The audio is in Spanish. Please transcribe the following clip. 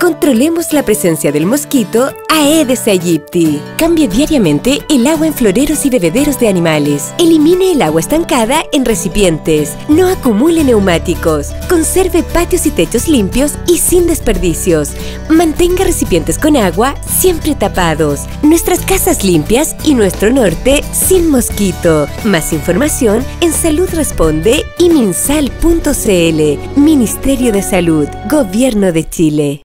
Controlemos la presencia del mosquito Aedes aegypti. Cambie diariamente el agua en floreros y bebederos de animales. Elimine el agua estancada en recipientes. No acumule neumáticos. Conserve patios y techos limpios y sin desperdicios. Mantenga recipientes con agua siempre tapados. Nuestras casas limpias y nuestro norte sin mosquito. Más información en Salud Responde y minsal.cl. Ministerio de Salud, Gobierno de Chile.